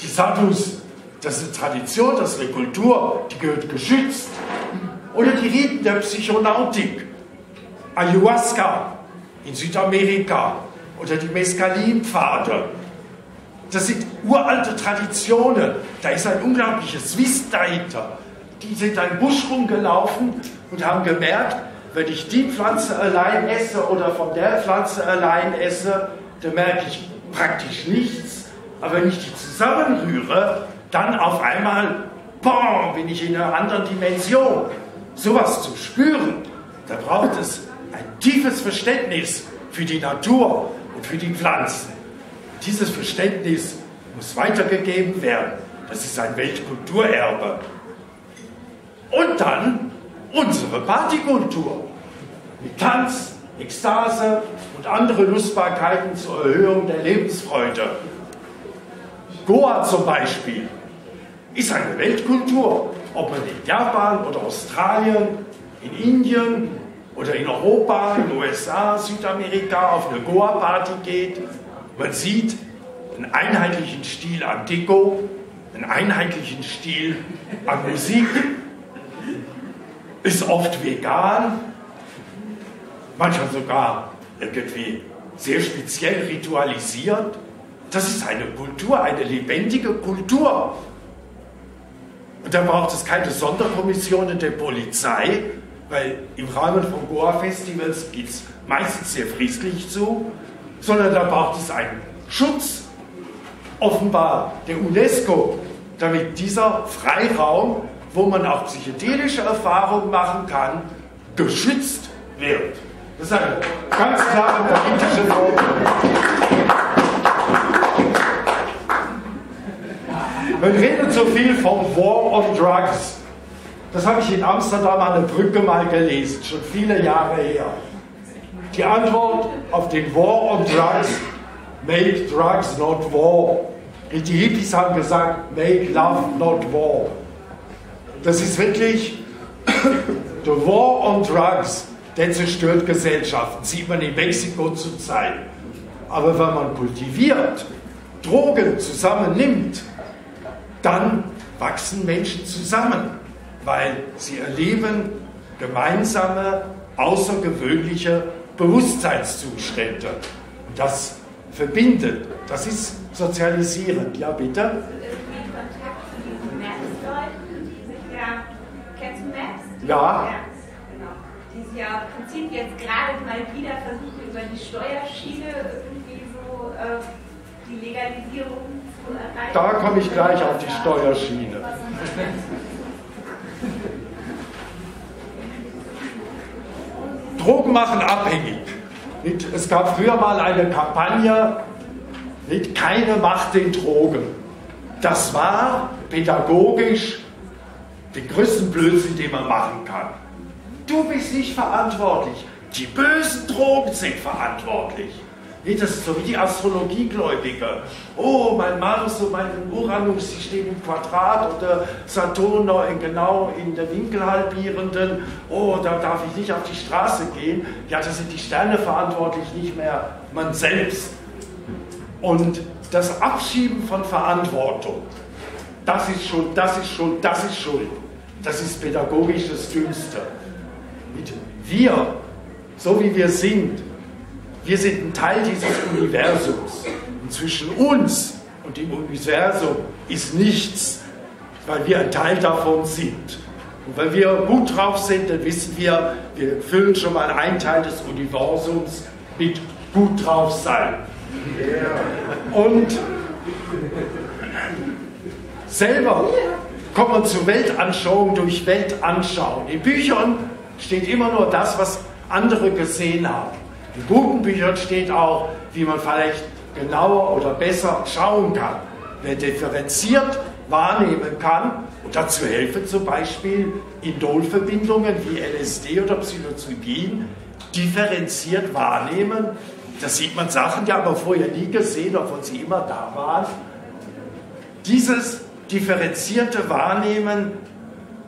Die Sadhus, das ist eine Tradition, das ist eine Kultur, die gehört geschützt. Oder die Riten der Psychonautik. Ayahuasca in Südamerika oder die Mescalinpfade. Das sind uralte Traditionen. Da ist ein unglaubliches Wissen dahinter. Die sind ein Busch rumgelaufen und haben gemerkt, wenn ich die Pflanze allein esse oder von der Pflanze allein esse, dann merke ich praktisch nichts. Aber wenn ich die zusammenrühre, dann auf einmal, boom, bin ich in einer anderen Dimension. Sowas zu spüren, da braucht es ein tiefes Verständnis für die Natur und für die Pflanzen. Dieses Verständnis muss weitergegeben werden. Das ist ein Weltkulturerbe. Und dann unsere Partykultur mit Tanz, Ekstase und andere Lustbarkeiten zur Erhöhung der Lebensfreude. Goa zum Beispiel ist eine Weltkultur, ob man in Japan oder Australien, in Indien oder in Europa, in den USA, Südamerika auf eine Goa-Party geht. Man sieht einen einheitlichen Stil an Deko, einen einheitlichen Stil an Musik, ist oft vegan, manchmal sogar irgendwie sehr speziell ritualisiert. Das ist eine Kultur, eine lebendige Kultur. Und da braucht es keine Sonderkommissionen der Polizei, weil im Rahmen von Goa-Festivals geht es meistens sehr friedlich zu, sondern da braucht es einen Schutz, offenbar der UNESCO, damit dieser Freiraum wo man auch psychedelische Erfahrungen machen kann, geschützt wird. Das ist eine ganz klare politische Forderung. Man redet so viel vom War on Drugs. Das habe ich in Amsterdam an der Brücke mal gelesen, schon viele Jahre her. Die Antwort auf den War on Drugs, make drugs not war. Die Hippies haben gesagt, make love not war. Das ist wirklich the war on drugs, der zerstört Gesellschaften. Sieht man in Mexiko zurzeit. Aber wenn man kultiviert, Drogen zusammennimmt, dann wachsen Menschen zusammen, weil sie erleben gemeinsame, außergewöhnliche Bewusstseinszustände. Das verbindet, das ist sozialisierend. Ja, bitte? Ja. Die sie ja im Prinzip jetzt gerade mal wieder versuchen, über die Steuerschiene irgendwie so äh, die Legalisierung zu erreichen. Da komme ich gleich auf die Steuerschiene. Drogen machen abhängig. Es gab früher mal eine Kampagne mit Keine Macht den Drogen. Das war pädagogisch den größten Blödsinn, den man machen kann. Du bist nicht verantwortlich. Die bösen Drogen sind verantwortlich. Nee, das so wie die Astrologiegläubige. Oh, mein Mars und mein Uranus, die stehen im Quadrat und der Saturn noch in, genau in der Winkelhalbierenden. Oh, da darf ich nicht auf die Straße gehen. Ja, das sind die Sterne verantwortlich, nicht mehr man selbst. Und das Abschieben von Verantwortung, das ist schon, das ist schon, das ist Schuld. Das ist pädagogisch das Dümmste. Wir, so wie wir sind, wir sind ein Teil dieses Universums. Und zwischen uns und dem Universum ist nichts, weil wir ein Teil davon sind. Und wenn wir gut drauf sind, dann wissen wir, wir füllen schon mal einen Teil des Universums mit gut drauf sein. Und selber kommt man zur Weltanschauung durch Weltanschauen. In Büchern steht immer nur das, was andere gesehen haben. In guten Büchern steht auch, wie man vielleicht genauer oder besser schauen kann. Wer differenziert wahrnehmen kann, und dazu helfen zum Beispiel Indolverbindungen wie LSD oder Psilocybin, differenziert wahrnehmen. Da sieht man Sachen, die aber vorher nie gesehen, obwohl sie immer da waren. Dieses differenzierte Wahrnehmen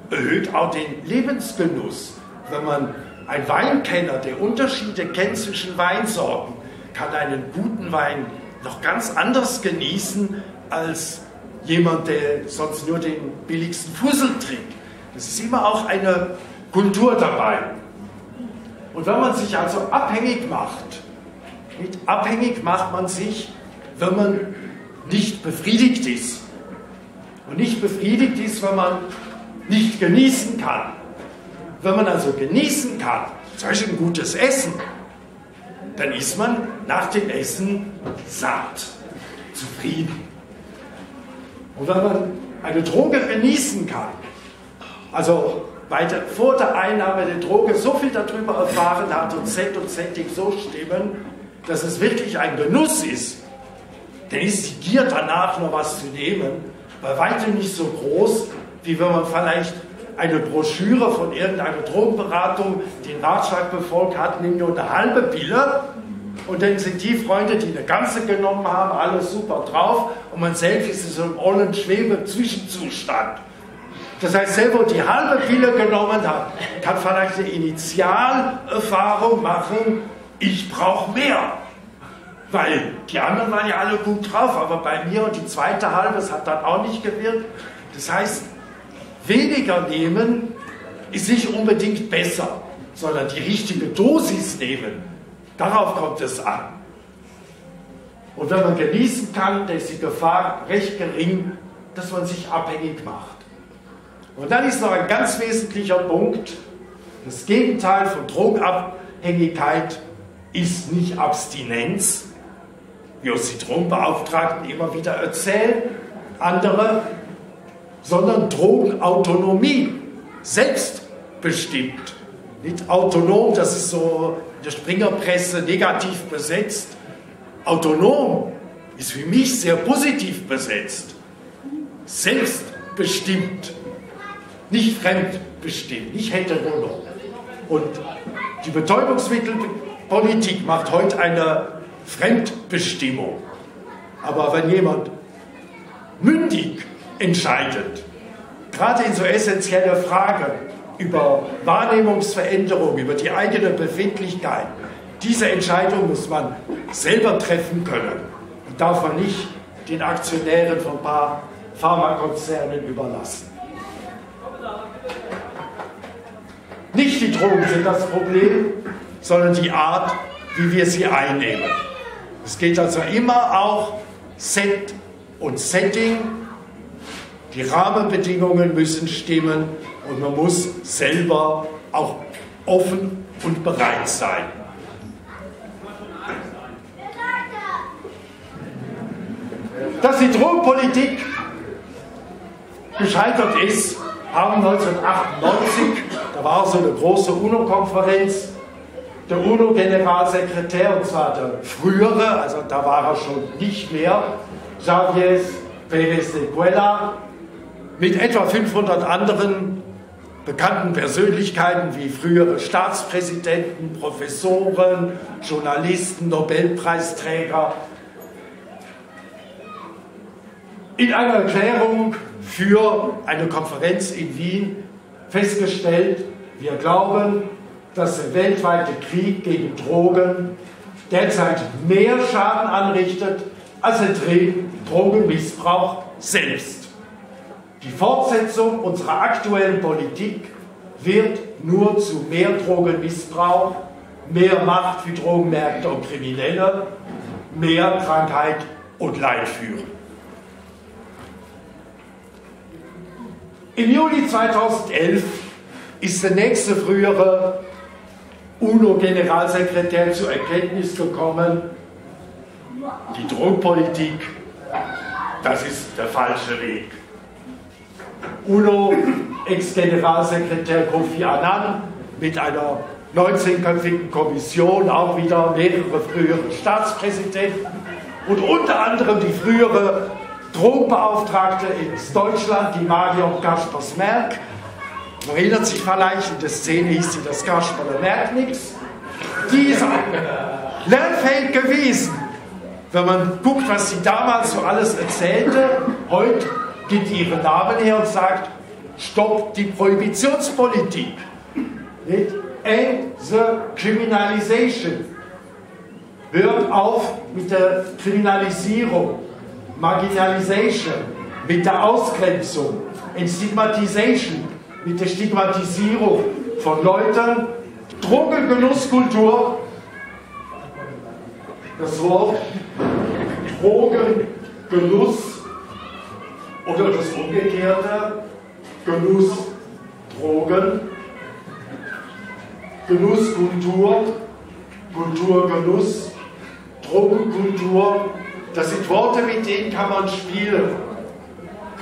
erhöht auch den Lebensgenuss. Wenn man ein Weinkenner, der Unterschiede kennt zwischen Weinsorten, kann einen guten Wein noch ganz anders genießen als jemand, der sonst nur den billigsten Fussel trinkt. Es ist immer auch eine Kultur dabei. Und wenn man sich also abhängig macht, mit abhängig macht man sich, wenn man nicht befriedigt ist. Und nicht befriedigt ist, wenn man nicht genießen kann. Wenn man also genießen kann, zum Beispiel ein gutes Essen, dann ist man nach dem Essen satt, zufrieden. Und wenn man eine Droge genießen kann, also weiter vor der Einnahme der Droge so viel darüber erfahren hat und Set und Setting so stimmen, dass es wirklich ein Genuss ist, dann ist die Gier danach noch was zu nehmen, bei weitem nicht so groß, wie wenn man vielleicht eine Broschüre von irgendeiner Drogenberatung den Ratschlag befolgt hat, nimm nur eine halbe Pille und dann sind die Freunde, die eine ganze genommen haben, alles super drauf und man selbst ist in so einem ollen Schwebe-Zwischenzustand. Das heißt, selber die halbe Pille genommen hat, kann vielleicht eine Initialerfahrung machen, ich brauche mehr. Weil die anderen waren ja alle gut drauf, aber bei mir und die zweite halbe, das hat dann auch nicht gewirkt. Das heißt, weniger nehmen ist nicht unbedingt besser, sondern die richtige Dosis nehmen. Darauf kommt es an. Und wenn man genießen kann, dann ist die Gefahr recht gering, dass man sich abhängig macht. Und dann ist noch ein ganz wesentlicher Punkt, das Gegenteil von Drogenabhängigkeit ist nicht Abstinenz, wie uns die Drogenbeauftragten immer wieder erzählen, andere, sondern Drogenautonomie, selbstbestimmt. Nicht autonom, das ist so in der Springerpresse negativ besetzt. Autonom ist für mich sehr positiv besetzt. Selbstbestimmt, nicht fremdbestimmt, nicht heteronom. Und die Betäubungsmittelpolitik macht heute eine Fremdbestimmung. Aber wenn jemand mündig entscheidet, gerade in so essentielle Fragen über Wahrnehmungsveränderung, über die eigene Befindlichkeit, diese Entscheidung muss man selber treffen können und darf man nicht den Aktionären von ein paar Pharmakonzernen überlassen. Nicht die Drogen sind das Problem, sondern die Art, wie wir sie einnehmen. Es geht also immer auch Set und Setting. Die Rahmenbedingungen müssen stimmen und man muss selber auch offen und bereit sein. Dass die Drogenpolitik gescheitert ist, haben 1998, da war so eine große UNO-Konferenz, der UNO-Generalsekretär, und zwar der frühere, also da war er schon nicht mehr, Javier Pérez de Cuela, mit etwa 500 anderen bekannten Persönlichkeiten wie frühere Staatspräsidenten, Professoren, Journalisten, Nobelpreisträger, in einer Erklärung für eine Konferenz in Wien festgestellt, wir glauben, dass der weltweite Krieg gegen Drogen derzeit mehr Schaden anrichtet als der Drogenmissbrauch selbst. Die Fortsetzung unserer aktuellen Politik wird nur zu mehr Drogenmissbrauch mehr Macht für Drogenmärkte und Kriminelle, mehr Krankheit und Leid führen. Im Juli 2011 ist der nächste frühere UNO-Generalsekretär zur Erkenntnis gekommen, die Drogenpolitik, das ist der falsche Weg. UNO-Ex-Generalsekretär Kofi Annan mit einer 19-köpfigen Kommission, auch wieder mehrere frühere Staatspräsidenten und unter anderem die frühere Drogenbeauftragte in Deutschland, die Marion Kaspers-Merck. Man erinnert sich vielleicht, in der Szene hieß sie das Kasperle merkt nichts. Die ist lernfähig gewesen. Wenn man guckt, was sie damals so alles erzählte, heute gibt ihren Namen her und sagt, stoppt die Prohibitionspolitik. Nicht? End the criminalization. Hört auf mit der Kriminalisierung, Marginalisation, mit der Ausgrenzung, Stigmatization, mit der Stigmatisierung von Leuten, Drogengenusskultur, das Wort Drogengenuss oder das Umgekehrte, Genuss, Drogen, Genusskultur, Kulturgenuss, Drogenkultur, das sind Worte, mit denen kann man spielen.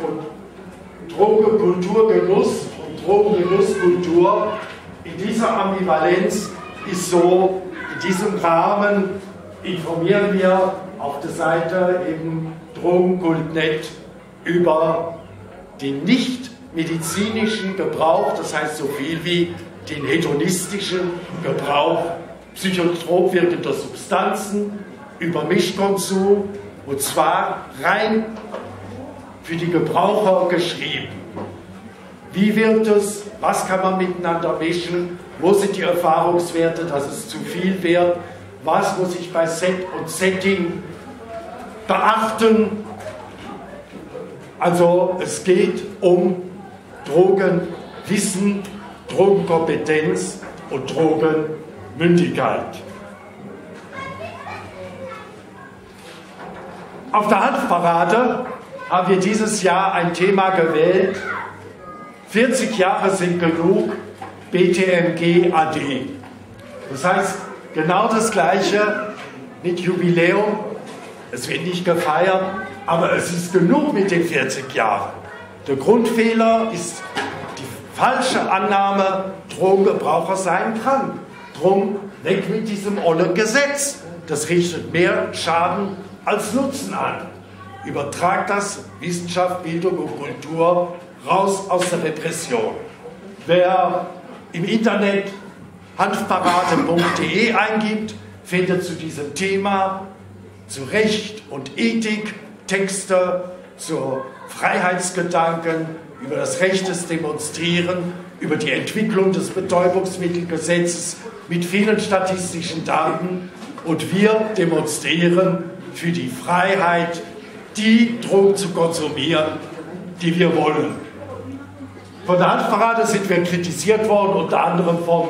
Und Droge, Kultur, Genuss und Drogengenusskultur. In dieser Ambivalenz ist so, in diesem Rahmen informieren wir auf der Seite eben Drogenkult.net über den nicht medizinischen Gebrauch, das heißt so viel wie den hedonistischen Gebrauch psychotrop wirkender Substanzen, über Mischkonsum und zwar rein für die Gebraucher geschrieben. Wie wird es, was kann man miteinander mischen, wo sind die Erfahrungswerte, dass es zu viel wird, was muss ich bei Set und Setting beachten. Also es geht um Drogenwissen, Drogenkompetenz und Drogenmündigkeit. Auf der Handparade haben wir dieses Jahr ein Thema gewählt. 40 Jahre sind genug, BTMG AD. Das heißt, genau das Gleiche mit Jubiläum. Es wird nicht gefeiert, aber es ist genug mit den 40 Jahren. Der Grundfehler ist die falsche Annahme, Drogengebraucher seien krank. Drum weg mit diesem ollen Gesetz. Das richtet mehr Schaden als Nutzen an. Übertragt das Wissenschaft, Bildung und Kultur raus aus der Repression. Wer im Internet hanfparade.de eingibt, findet zu diesem Thema, zu Recht und Ethik, Texte zu Freiheitsgedanken, über das Recht des Demonstrieren, über die Entwicklung des Betäubungsmittelgesetzes mit vielen statistischen Daten. Und wir demonstrieren für die Freiheit, die Drogen zu konsumieren, die wir wollen. Von der Hanfparade sind wir kritisiert worden, unter anderem vom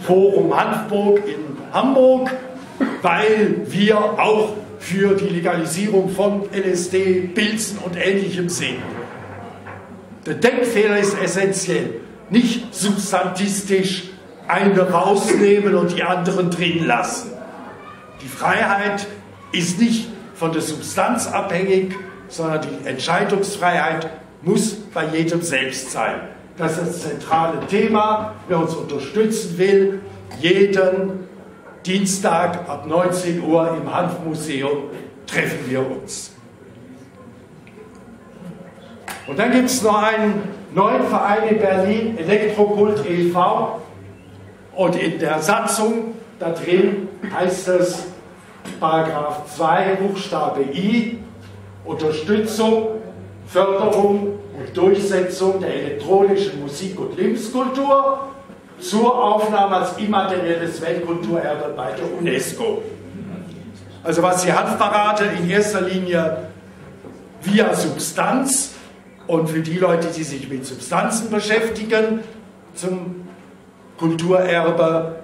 Forum Hanfburg in Hamburg, weil wir auch für die Legalisierung von LSD, Pilzen und Ähnlichem sind. Der Denkfehler ist essentiell. Nicht substantistisch eine rausnehmen und die anderen drin lassen. Die Freiheit ist nicht von der Substanz abhängig, sondern die Entscheidungsfreiheit muss bei jedem selbst sein. Das ist das zentrale Thema. Wer uns unterstützen will, jeden Dienstag ab 19 Uhr im Hanfmuseum treffen wir uns. Und dann gibt es noch einen neuen Verein in Berlin, Elektrokult e.V. Und in der Satzung da drin heißt es, Paragraph 2 Buchstabe I, Unterstützung, Förderung und Durchsetzung der elektronischen Musik- und Lebenskultur zur Aufnahme als immaterielles Weltkulturerbe bei der UNESCO. Also was die Hanfparade in erster Linie via Substanz und für die Leute, die sich mit Substanzen beschäftigen, zum Kulturerbe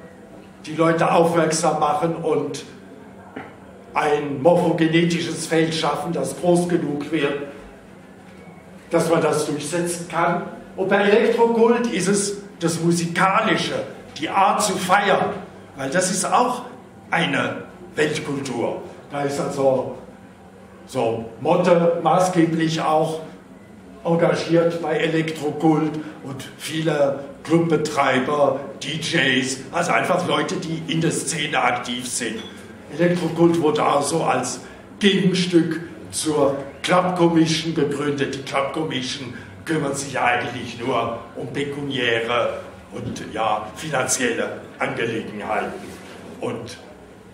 die Leute aufmerksam machen und ein morphogenetisches Feld schaffen, das groß genug wird, dass man das durchsetzen kann. Und bei Elektrokult ist es das Musikalische, die Art zu feiern, weil das ist auch eine Weltkultur. Da ist also so Motte maßgeblich auch engagiert bei Elektrokult und viele Clubbetreiber, DJs, also einfach Leute, die in der Szene aktiv sind. Elektrokult wurde auch so als Gegenstück zur Club Commission gegründet. Die Club Commission kümmert sich eigentlich nur um pekuniäre und ja, finanzielle Angelegenheiten und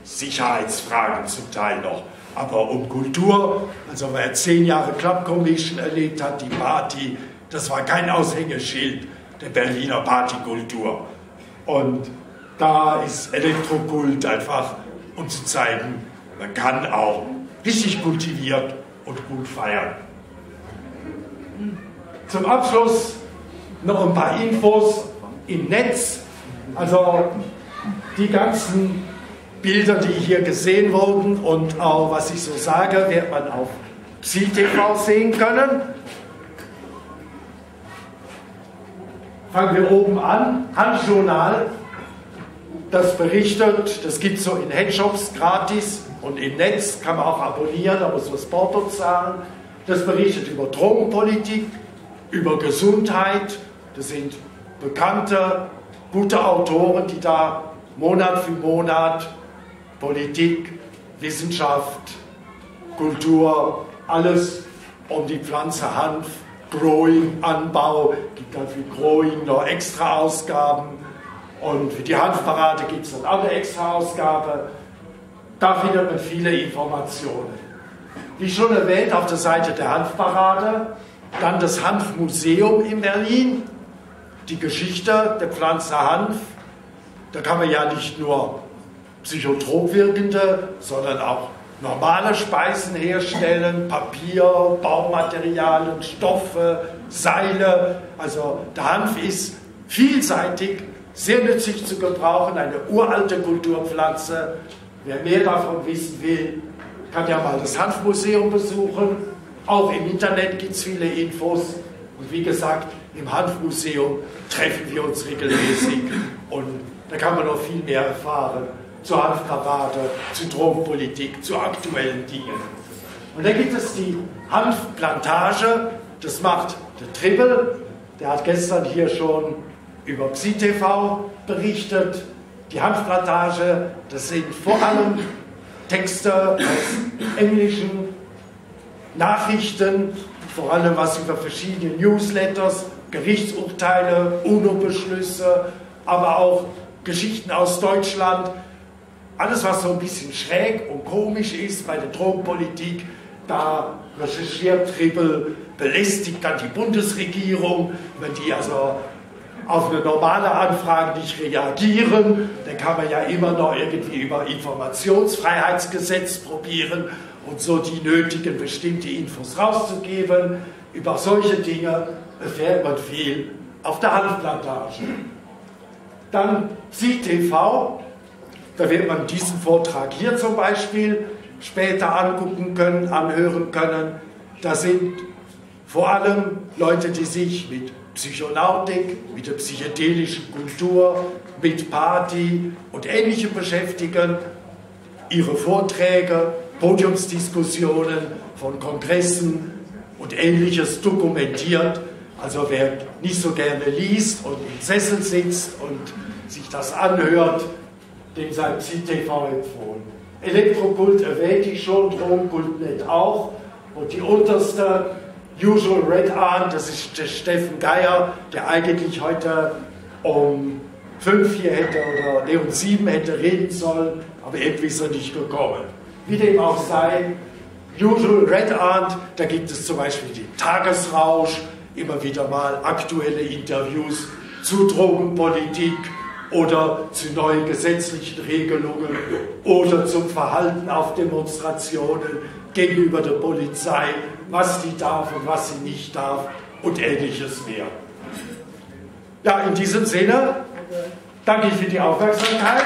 Sicherheitsfragen zum Teil noch. Aber um Kultur, also wer zehn Jahre Club Commission erlebt hat, die Party, das war kein Aushängeschild der Berliner Partykultur. Und da ist Elektrokult einfach, um zu zeigen, man kann auch richtig kultiviert und gut feiern. Zum Abschluss noch ein paar Infos im Netz. Also die ganzen Bilder, die hier gesehen wurden und auch was ich so sage, wird man auf ZTV sehen können. Fangen wir oben an. Handjournal, das berichtet, das gibt es so in Headshops gratis und im Netz kann man auch abonnieren, aber so das Porto zahlen. Das berichtet über Drogenpolitik, über Gesundheit. Das sind bekannte, gute Autoren, die da Monat für Monat Politik, Wissenschaft, Kultur, alles um die Pflanze Hanf, Growing, Anbau, gibt dann für Growing noch extra Ausgaben und für die Hanfparade gibt es dann auch eine extra Ausgabe. Da findet man viele Informationen. Wie schon erwähnt, auf der Seite der Hanfparade, dann das Hanfmuseum in Berlin, die Geschichte der Pflanze Hanf. Da kann man ja nicht nur psychotrop wirkende, sondern auch normale Speisen herstellen, Papier, Baumaterialien, Stoffe, Seile. Also der Hanf ist vielseitig, sehr nützlich zu gebrauchen, eine uralte Kulturpflanze. Wer mehr davon wissen will, kann ja mal das Hanfmuseum besuchen. Auch im Internet gibt es viele Infos. Und wie gesagt, im Hanfmuseum treffen wir uns regelmäßig und da kann man noch viel mehr erfahren zur Hanfparade, zu Drogenpolitik, zu aktuellen Dingen. Und dann gibt es die Hanfplantage, das macht der Tribbel, der hat gestern hier schon über PsiTV berichtet. Die Hanfplantage, das sind vor allem Texte aus englischen Nachrichten, vor allem was über verschiedene Newsletters, Gerichtsurteile, UNO-Beschlüsse, aber auch Geschichten aus Deutschland, alles, was so ein bisschen schräg und komisch ist bei der Drogenpolitik, da recherchiert Trippel, belästigt dann die Bundesregierung, wenn die also auf eine normale Anfrage nicht reagieren, dann kann man ja immer noch irgendwie über Informationsfreiheitsgesetz probieren und so die nötigen bestimmte Infos rauszugeben. Über solche Dinge erfährt man viel auf der Hanfplantage. Dann CTV, da wird man diesen Vortrag hier zum Beispiel später angucken können, anhören können. Da sind vor allem Leute, die sich mit Psychonautik, mit der psychedelischen Kultur, mit Party und Ähnlichem beschäftigen. Ihre Vorträge, Podiumsdiskussionen von Kongressen und Ähnliches dokumentiert. Also wer nicht so gerne liest und im Sessel sitzt und sich das anhört, dem sei CTV empfohlen. Elektrokult erwähnte ich schon, Drogenkult nicht auch. Und die unterste, Usual Red Arm, das ist der Steffen Geier, der eigentlich heute um fünf hier hätte oder nee, um sieben hätte reden sollen, aber irgendwie ist er nicht gekommen. Wie dem auch sei, Usual Red Art, da gibt es zum Beispiel den Tagesrausch, immer wieder mal aktuelle Interviews zu Drogenpolitik, oder zu neuen gesetzlichen Regelungen oder zum Verhalten auf Demonstrationen gegenüber der Polizei, was die darf und was sie nicht darf und ähnliches mehr. Ja, in diesem Sinne danke ich für die Aufmerksamkeit.